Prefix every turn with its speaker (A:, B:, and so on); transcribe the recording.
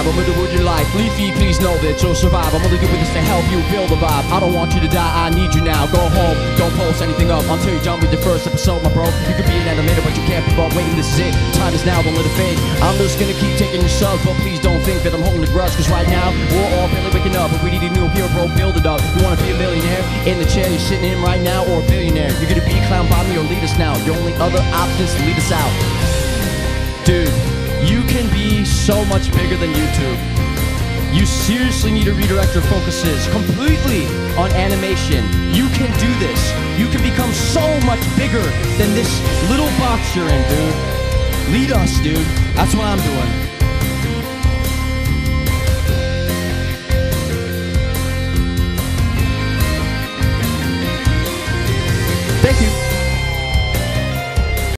A: alive. I'm gonna with your life. Leafy, please know that you'll survive. I'm only good with this to help you build a vibe. I don't want you to die, I need you now. Go home, don't post anything up until you're done with the first episode, my bro. You could be an animator, but you can't be bought waiting. This is it. Time is now, don't let it fade. I'm just gonna keep taking your subs, but please don't think that I'm holding a grudge. Cause right now, we're all barely waking up, but we need a new hero. Build it up. You wanna be a millionaire? In the chair you're sitting in right now, or a billionaire? You're gonna be a clown by me or lead us now. Your only other option is to lead us out. Can be so much bigger than YouTube. You seriously need to redirect your focuses completely on animation. You can do this. You can become so much bigger than this little box you're in, dude. Lead us, dude. That's what I'm doing.